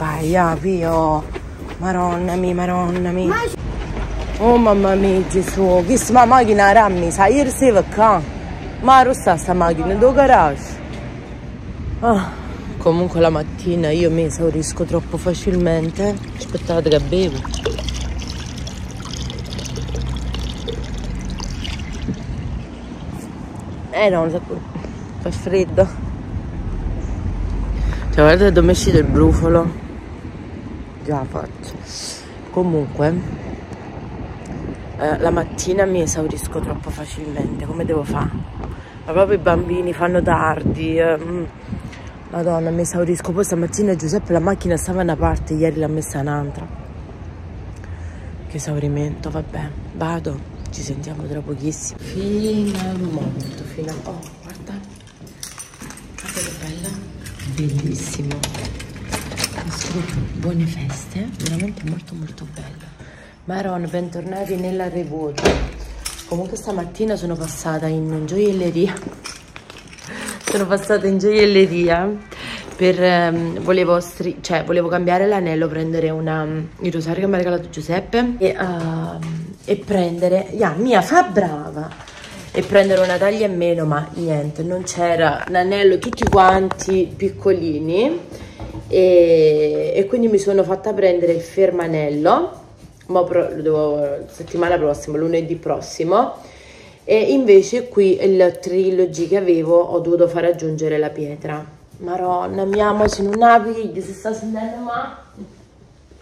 Vai, ah, Pio. Maronna mia, maronna mia. Oh mamma mia, Gesù. Che sta macchina rammi, sai, ieri sera qua. Ma rossa sta macchina, dove garage? Ah, comunque la mattina io mi esaurisco troppo facilmente. Aspettate che bevo. Eh no, fa freddo. Cioè guardate dove è uscito il brufolo. Già faccio. Comunque, eh, la mattina mi esaurisco troppo facilmente. Come devo fare? Ma proprio i bambini fanno tardi. Eh, mm. Madonna, mi esaurisco. Poi stamattina Giuseppe la macchina stava da una parte, ieri l'ha messa un'altra. Che esaurimento, vabbè. Vado, ci sentiamo tra pochissimo. Fino al momento, fino al... Oh, guarda. Guarda che bella. Bellissimo. Questo buone feste, veramente molto molto bello. Maron, bentornati nella Rewood. Comunque stamattina sono passata in gioielleria sono passata in gioielleria per ehm, volevo, cioè, volevo cambiare l'anello prendere una, il rosario che mi ha regalato Giuseppe e, uh, e prendere yeah, mia fa brava e prendere una taglia in meno ma niente non c'era l'anello tutti quanti piccolini e, e, quindi mi sono fatta prendere il fermanello ma pro, devo settimana prossima lunedì prossimo. E invece qui il trilogy che avevo ho dovuto far aggiungere la pietra. Maronna mi amo se non apri si sta sentendo ma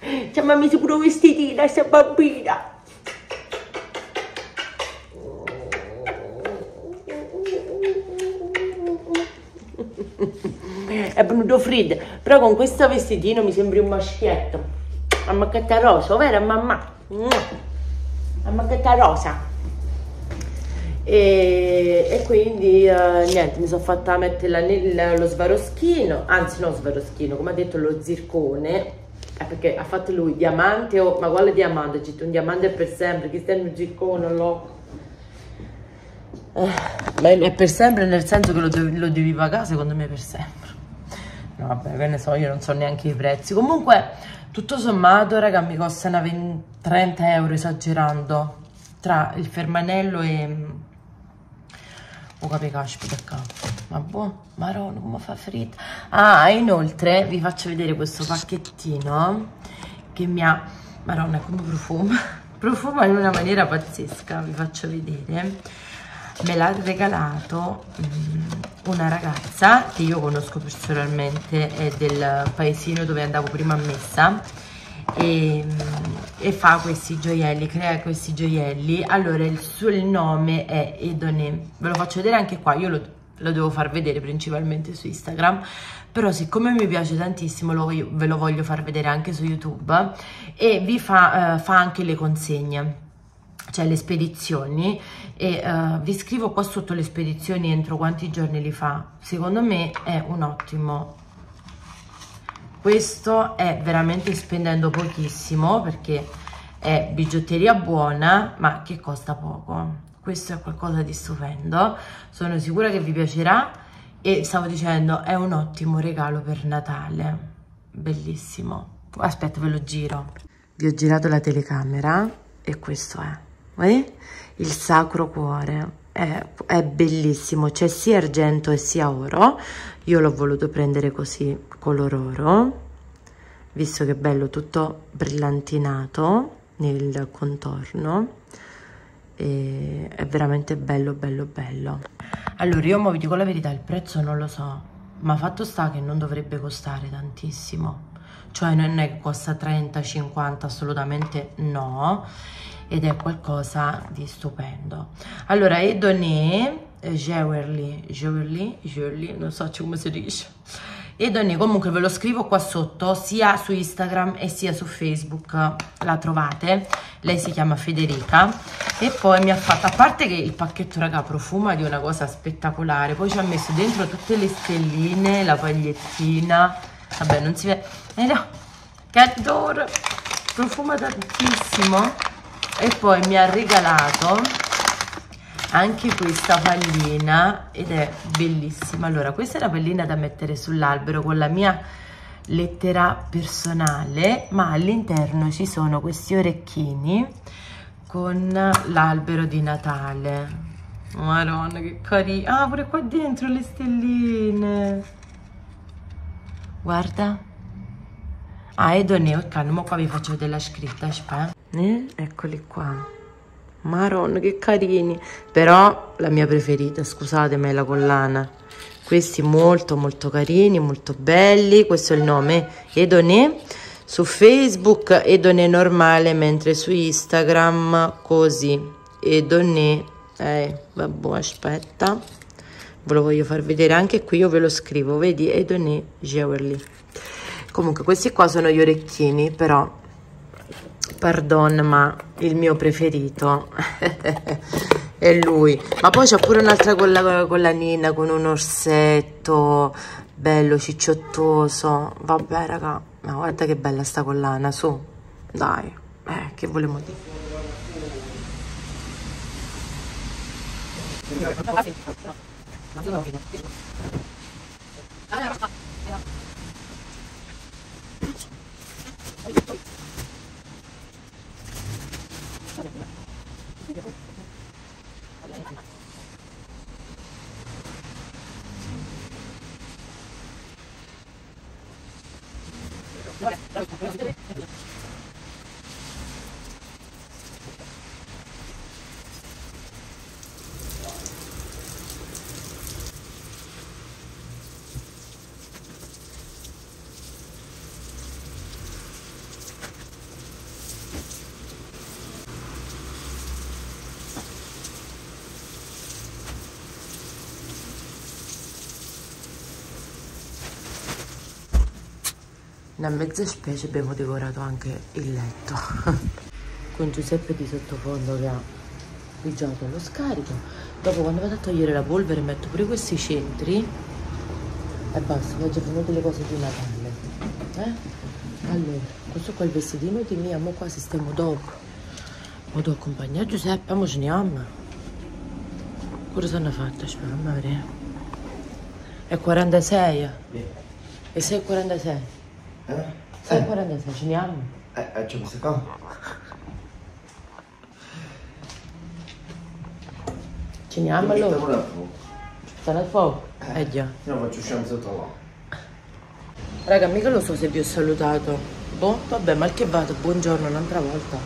chiamami pure vestitina sta bambina è venuto freddo. Però con questo vestitino mi sembri un maschietto mamma che rosa vero mamma? Mamma che rosa. E, e quindi uh, niente mi sono fatta mettere lo svaroschino anzi non svaroschino come ha detto lo zircone eh, perché ha fatto lui diamante o ma quale diamante? C'è un diamante per sempre un zircone eh, ma è per sempre nel senso che lo, lo devi pagare secondo me per sempre. No vabbè che ne so io non so neanche i prezzi. Comunque tutto sommato raga mi costano 20, 30 euro esagerando tra il fermanello e o capi caspita ma buono marone come fa freddo ah inoltre vi faccio vedere questo pacchettino che mi ha maronna come profuma. Profuma in una maniera pazzesca vi faccio vedere me l'ha regalato um, una ragazza che io conosco personalmente è del paesino dove andavo prima a messa e, e, fa questi gioielli, crea questi gioielli. Allora il suo nome è Edone, ve lo faccio vedere anche qua, io lo, lo devo far vedere principalmente su Instagram, però siccome mi piace tantissimo lo ve lo voglio far vedere anche su YouTube e vi fa, uh, fa anche le consegne cioè le spedizioni e uh, vi scrivo qua sotto le spedizioni entro quanti giorni li fa. Secondo me è un ottimo. Questo è veramente spendendo pochissimo perché è bigiotteria buona ma che costa poco. Questo è qualcosa di stupendo. Sono sicura che vi piacerà. E stavo dicendo è un ottimo regalo per Natale. Bellissimo. Aspetta ve lo giro. Vi ho girato la telecamera e questo è Vedi? il sacro cuore è, è bellissimo c'è sia argento e sia oro. Io l'ho voluto prendere così color oro visto che è bello tutto brillantinato nel contorno. E è veramente bello bello bello. Allora io vi dico la verità il prezzo non lo so ma fatto sta che non dovrebbe costare tantissimo. Cioè non è che costa 30 50 assolutamente no ed è qualcosa di stupendo. Allora Edone Jewelry Jewelry Jewelry non so come si dice. E Donny comunque ve lo scrivo qua sotto sia su Instagram e sia su Facebook la trovate. Lei si chiama Federica. E poi mi ha fatto a parte che il pacchetto raga profuma di una cosa spettacolare poi ci ha messo dentro tutte le stelline la pagliettina. Vabbè non si vede eh no, che adoro profuma tantissimo e poi mi ha regalato anche questa pallina ed è bellissima. Allora questa è la pallina da mettere sull'albero con la mia lettera personale ma all'interno ci sono questi orecchini con l'albero di Natale. Madonna che carino. Ah pure qua dentro le stelline. Guarda ah Edone ok ma qua vi faccio vedere la scritta aspetta eh? eccoli qua Maron, che carini. Però la mia preferita, scusatemi, è la collana. Questi molto molto carini, molto belli. Questo è il nome Edone. Su Facebook Edone normale, mentre su Instagram così. Edone. Eh, vabbè, aspetta. Ve lo voglio far vedere anche qui, io ve lo scrivo, vedi? Edone Jewelry. Comunque questi qua sono gli orecchini, però pardon ma il mio preferito è lui. Ma poi c'è pure un'altra con la nina con un orsetto bello cicciottoso vabbè raga ma guarda che bella sta collana su. Dai eh, che volevo dire Thank you. Una mezza specie abbiamo decorato anche il letto con Giuseppe di sottofondo che ha pigiato lo scarico. Dopo quando vado a togliere la polvere metto pure questi centri e basta, faccio venire le cose di Natale. Eh? Allora, questo qua è il vestitino di mia, mo qua stiamo dopo. Mo devo accompagnare Giuseppe, mo ce ne amo. Cosa sono fatta? Aspetta, fammi vedere. È 46? E 6,46? Eh? 6,46 ce ne hanno? Eh, eh, c'è questo qua. Ce ne hanno allora? Mettiamola a fuoco. Al fuoco? Eh già. No, faccio uscire sotto là. Raga, mica lo so se vi ho salutato. Boh, vabbè, mal che vado, buongiorno un'altra volta.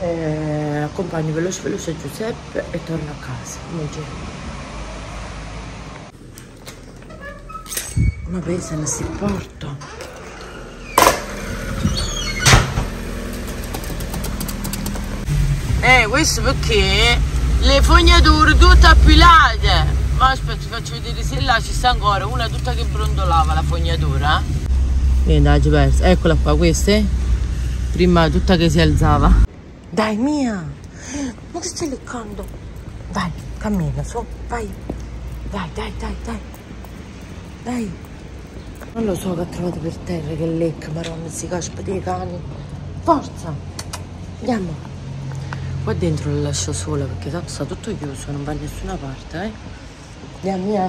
Eh, accompagno veloce veloce Giuseppe e torno a casa. Non Ma pensa, non si porta. Eh, questo perché le fognature tutte appilate. Ma aspetta, ti faccio vedere se là ci sta ancora una tutta che brondolava la fognatura. Vieni, dai, persa. Eccola qua, queste. Prima tutta che si alzava. Dai, mia. Ma che stai leccando? Dai, cammina, su, vai. Dai, dai, dai, dai. Dai. Non lo so che ha trovato per terra che lecca, maronna, si caspa dei cani. Forza! Andiamo. Qua dentro la lascio sola perché tanto sta tutto chiuso, non va da nessuna parte, eh. Andiamo, via.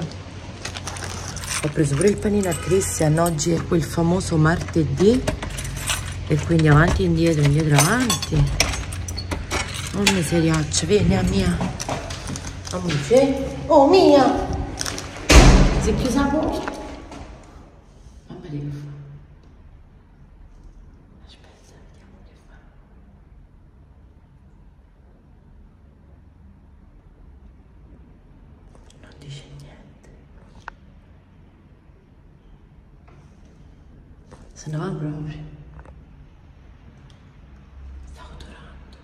Ho preso pure il panino a Christian, oggi è quel famoso martedì. E quindi avanti e indietro, indietro avanti. Oh miseriaccia, vieni a mia. Amici. Oh mia! Si è chiusa la porta. Mamma che fa? Aspetta, vediamo che fa. Non dice niente. Se ne va proprio. Sta odorando.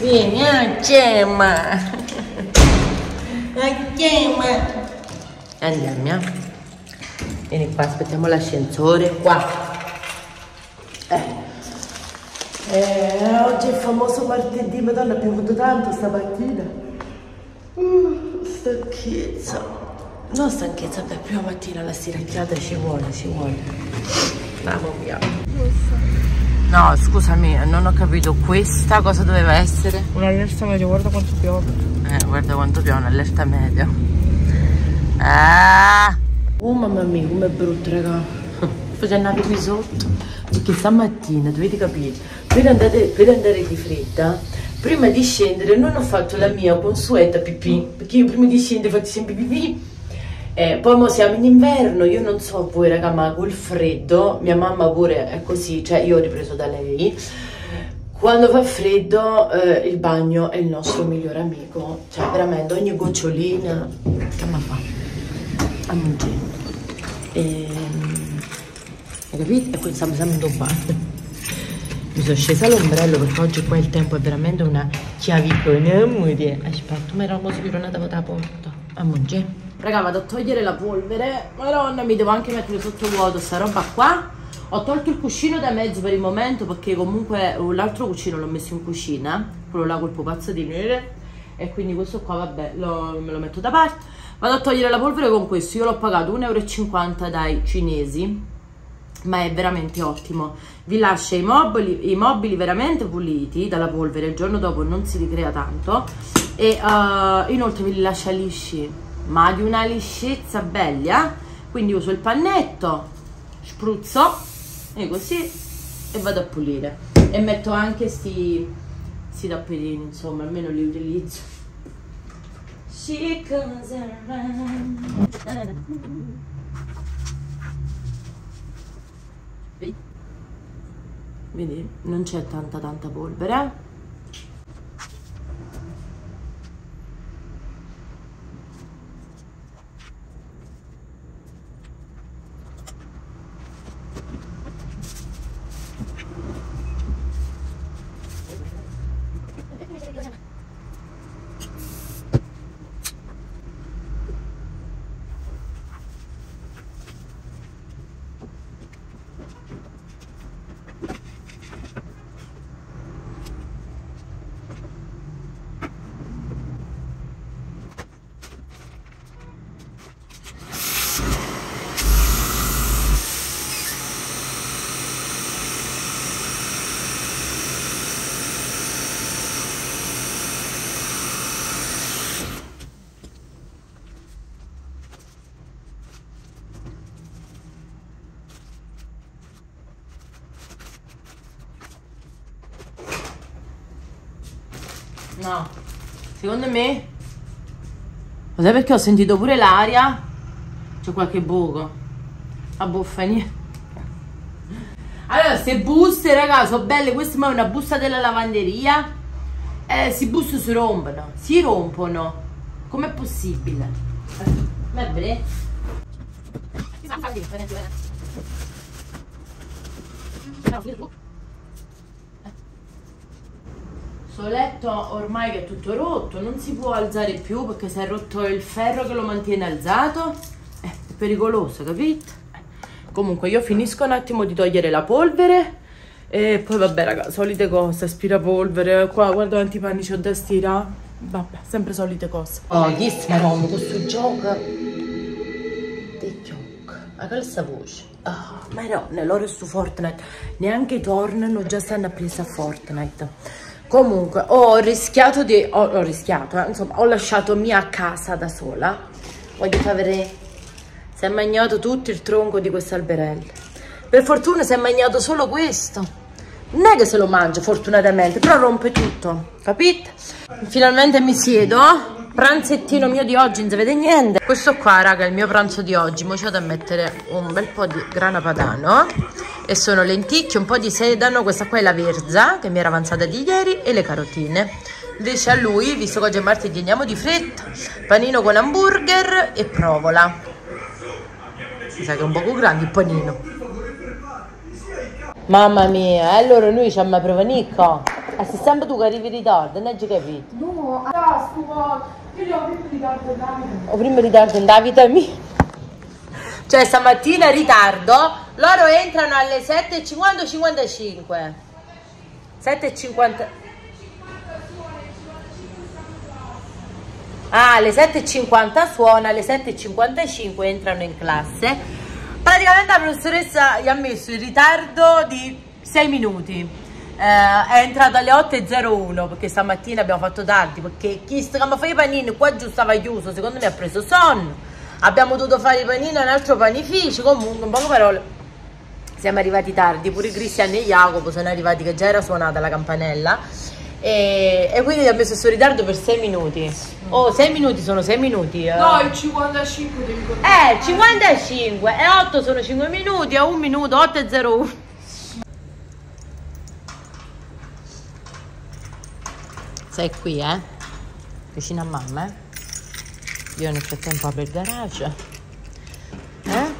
Vieni a Gemma. A Gemma. Andiamo. Vieni qua, aspettiamo l'ascensore qua. Eh. Eh, oggi è il famoso martedì, madonna, abbiamo avuto tanto stamattina. Stanchezza. No, stanchezza, per prima mattina la stiracchiata ci vuole, ci vuole. Mamma mia. No, scusami, non ho capito. Questa cosa doveva essere? Un'allerta media, guarda quanto piove. Eh, guarda quanto piove, un'allerta media. Ah! Oh mamma mia, com'è brutto, raga. Facendo andare qui sotto. Perché stamattina, dovete capire, per andare, per andare di fredda, prima di scendere non ho fatto la mia consueta pipì. Perché io prima di scendere faccio sempre pipì. Eh, poi mo siamo in inverno, io non so voi raga, ma col freddo, mia mamma pure è così, cioè io ho ripreso da lei. Quando fa freddo eh, il bagno è il nostro migliore amico, cioè veramente ogni gocciolina che mi fa a mungere. E, hai capito? E poi stiamo sempre bagno. Mi sono scesa l'ombrello perché oggi qua il tempo è veramente una chiavicona. Amore. Aspetta, ma eravamo sicuro una da porta. A mungere. Raga, vado a togliere la polvere. Madonna, mi devo anche mettere sotto vuoto sta roba qua. Ho tolto il cuscino da mezzo per il momento perché comunque l'altro cuscino l'ho messo in cucina, quello là col pupazzo di nere. E quindi questo qua, vabbè, lo, me lo metto da parte. Vado a togliere la polvere con questo. Io l'ho pagato 1,50 euro dai cinesi, ma è veramente ottimo. Vi lascia i mobili, i mobili veramente puliti dalla polvere, il giorno dopo non si ricrea tanto. E uh, inoltre vi li lascia lisci ma di una liscezza bella quindi uso il pannetto spruzzo e così e vado a pulire e metto anche sti, sti tappetini insomma almeno li utilizzo She comes around. Vedi, non c'è tanta tanta polvere No. Secondo me... Lo sai perché ho sentito pure l'aria? C'è qualche buco. A buffa niente. Allora, queste buste, raga, sono belle. Questa è una busta della lavanderia. Eh, si buste si rompono. Si rompono. Com'è possibile? Va bene? Sto letto ormai che è tutto rotto, non si può alzare più perché si è rotto il ferro che lo mantiene alzato. Eh, è pericoloso, capito? Comunque io finisco un attimo di togliere la polvere e poi vabbè raga, solite cose, aspirapolvere, qua guarda quanti panni c'ho da stirare. Vabbè, sempre solite cose. Oh, chi con questo gioco? Che gioco? Ma questa voce? Oh, ma no, loro su Fortnite neanche tornano, già stanno a presa a Fortnite. Comunque, ho rischiato di... Ho, ho rischiato, eh, insomma, ho lasciato mia casa da sola. Voglio far vedere... Si è magnato tutto il tronco di questo alberello. Per fortuna si è magnato solo questo. Non è che se lo mangia, fortunatamente, però rompe tutto, capite? Finalmente mi siedo. Pranzettino mio di oggi, non si vede niente. Questo qua, raga, è il mio pranzo di oggi. Mo c'ho da mettere un bel po' di grana padano e sono lenticchie, un po' di sedano, questa qua è la verza che mi era avanzata di ieri e le carotine. Invece a lui, visto che oggi è martedì, andiamo di fretta, panino con hamburger e provola. Mi sa che è un poco grande il panino. Mamma mia, allora noi ci abbiamo provato. Ah, sei sempre tu che arrivi in ritardo, non hai capito? No, ah, sto io ho prima ritardo in Davide. Ho prima ritardo in Davide mia. Cioè stamattina ritardo, loro entrano alle 7.50-55. 7.50. Ah, alle 7.50 suona, alle 7.55 entrano in classe. Praticamente la professoressa gli ha messo il ritardo di 6 minuti. Eh, è entrato alle 8.01 perché stamattina abbiamo fatto tardi perché chi stavamo a fare i panini qua giù stava chiuso, secondo me ha preso sonno. Abbiamo dovuto fare i panini a un altro panificio, comunque in poche parole siamo arrivati tardi, pure Cristian e Jacopo sono arrivati che già era suonata la campanella e, e quindi abbiamo messo questo ritardo per 6 minuti. Oh, 6 minuti sono 6 minuti. eh. No, il 55 devi contare. Eh, 55 e 8 sono 5 minuti, a 1 minuto, 8 e 01. Sei qui, eh? Vicino a mamma, eh? Io nel frattempo apro il garage. Eh?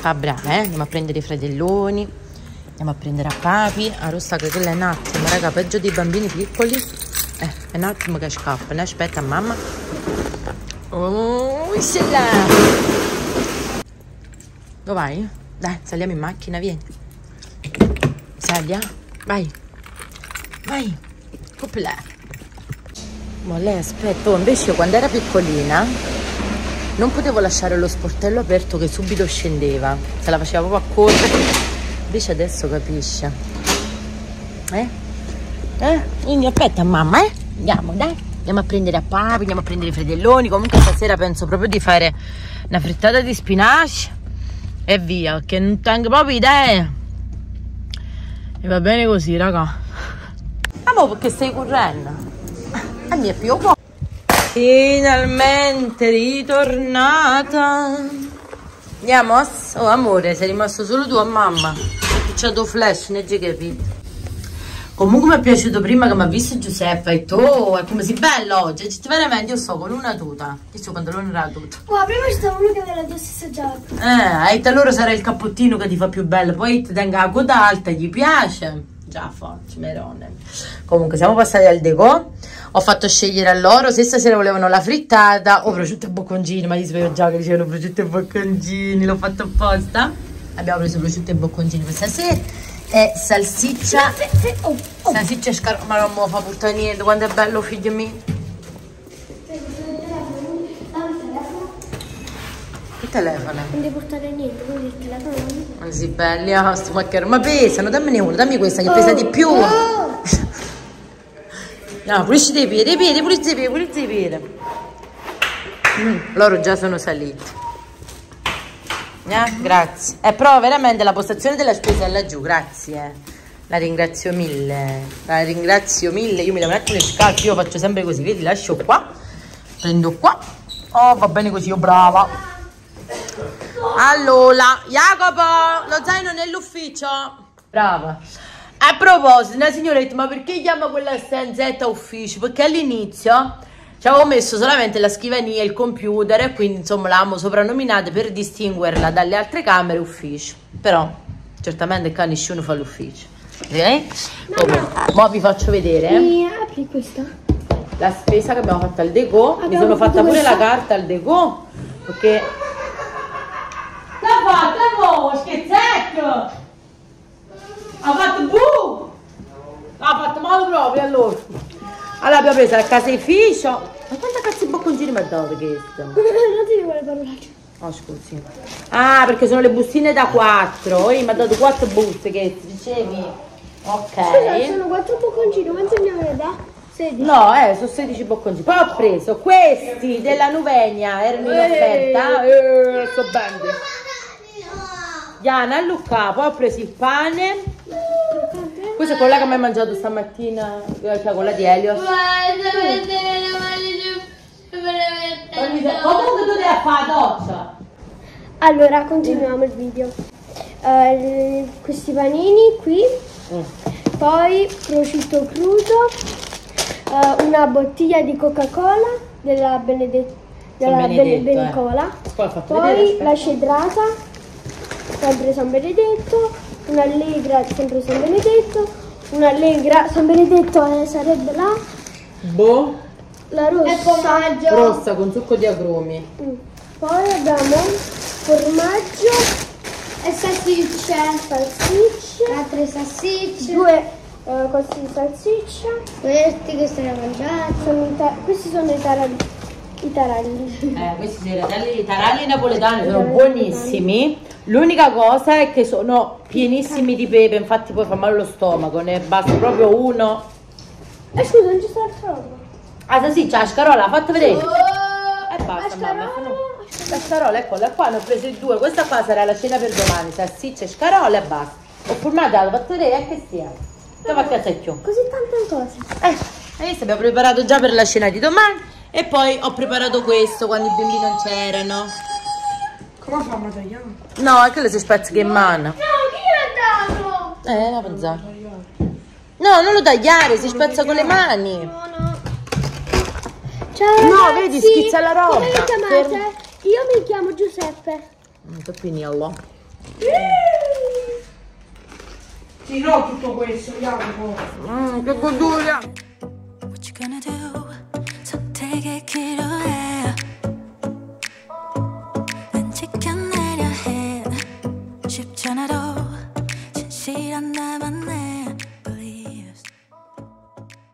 Fa brava, eh? Andiamo a prendere i fratelloni. Andiamo a prendere a papi. A rossa che quella è un attimo, raga, peggio dei bambini piccoli. Eh, è un attimo che scappa, ne aspetta mamma. Oh, ce l'ha! Dove vai? Dai, saliamo in macchina, vieni. Sali, eh? Vai. Vai. Opla. Ma lei aspetta, oh, invece quando era piccolina non potevo lasciare lo sportello aperto che subito scendeva. Se la faceva proprio a correre. Invece adesso capisce. Eh? Eh? Quindi aspetta mamma, eh? Andiamo, dai. Andiamo a prendere a papi, andiamo a prendere i fredelloni. Comunque stasera penso proprio di fare una frittata di spinaci e via, che non tengo proprio idee. E va bene così, raga. Ma perché stai correndo? A me è più uguale. Finalmente ritornata. Andiamo? Oh amore, sei rimasto solo tu a mamma. Perché c'è tuo flash, ne hai capito? Comunque mi è piaciuto prima che mi ha visto Giuseppe e detto, oh, è come si bella oggi. E ho veramente io sto con una tuta. Io sto pantalone era tuta. Guarda, prima stava uno che aveva la tua stessa giacca. Eh, detto allora sarà il cappottino che ti fa più bello. Poi ti tenga la coda alta, gli piace. Già faccio, merone. Comunque siamo passati al deco. Ho fatto scegliere a loro se stasera volevano la frittata o prosciutto e bocconcini. Ma io sapevo già che dicevano prosciutto e bocconcini, l'ho fatto apposta. Abbiamo preso prosciutto e bocconcini questa sera. E salsiccia. Oh, oh. Salsiccia e scarpa. Ma non lo fa portare niente. Quanto è bello, figlio mio. Che telefono? Non devi portare niente, quindi il telefono non... Ma sì, belli, ah, maccheri. Ma pesano, dammene uno, dammi questa che pesa di più. No, pulisci dei piedi, piedi, pulisci piedi, pulisci piedi. Mm, loro già sono saliti. Eh, grazie. Eh, però veramente la postazione della spesa è laggiù, grazie. La ringrazio mille. La ringrazio mille. Io mi devo un le scarpe, io faccio sempre così, vedi, lascio qua, prendo qua. Oh, va bene così, io brava. Allora, Jacopo, lo zaino nell'ufficio. Brava. A proposito, una signoretta, ma perché chiama quella stanzetta ufficio? Perché all'inizio ci avevo messo solamente la scrivania e il computer e quindi insomma l'avevamo soprannominata per distinguerla dalle altre camere ufficio. Però certamente qua nessuno fa l'ufficio. Comunque, mo vi faccio vedere eh, Mi apri questa? la spesa che abbiamo fatto al deco. Mi Abbiamo sono fatta fatto pure la questa? carta al deco perché L'ha fatta mo, schizzetto! Ha fatto bu! Ha fatto male proprio allora. Allora abbiamo preso la caseificio. Ma quanta cazzo di bocconcini mi ha dato questo? non ti devo le parolacce. Oh scusi. Ah, perché sono le bustine da 4. Ehi, mi ha dato 4 buste che dicevi. Ok. Scusa, sono quattro bocconcini, quanto ne avete da? 16. No, eh, sono 16 bocconcini. Poi ho preso questi della Nuvenia, erano in offerta. Eh, sto bene. Diana Luca, poi ho preso il pane. Questo è quello che mi hai mangiato stamattina, cioè quella di Elio. Comunque tu devi fare la doccia. Allora, continuiamo il video. Eh, questi panini qui, Mm. poi prosciutto crudo, eh, una bottiglia di Coca-Cola della Benedetta. Della Benedetto, eh. Benicola. Poi Poi vedere, la cedrata, sempre San Benedetto, un'allegra, sempre San Benedetto, un'allegra, San Benedetto eh, sarebbe la, Boh, la rossa. rossa con succo di agrumi. Mm. Poi abbiamo formaggio e salsicce, salsicce, altre salsicce, due eh, cose di salsiccia. Questi che sono mangiati. Sono questi sono i taralli. I taralli. Eh, questi sono i taralli, i taralli napoletani, sono buonissimi. L'unica cosa è che sono pienissimi di pepe, infatti poi fa male lo stomaco, ne basta proprio uno. Eh scusa, non ci sta il trovo. Ah sì, c'è la scarola, fate vedere. Oh, E basta, mamma. La scarola, eccola qua, ne ho prese due. Questa qua sarà la cena per domani, salsiccia scarola e basta. Ho formato, l'ho fatto vedere, e che sia. Dove a casecchio? Così tante cose. Eh, hai visto? Abbiamo preparato già per la cena di domani. E poi ho preparato questo quando i bimbi non c'erano. Come fanno a tagliare? No, è che si spezza che in mano. No, chi l'ha dato? Eh, la pensavo. No, non lo tagliare, si spezza con le mani. No, no. Ciao, ragazzi. No, vedi, schizza la roba. Come vi chiamate? Per... Io mi chiamo Giuseppe. Un peppinillo. Sì, no, tutto questo, Jacopo. Mm, che goduria. What you gonna do? So take it, away. 만나봤네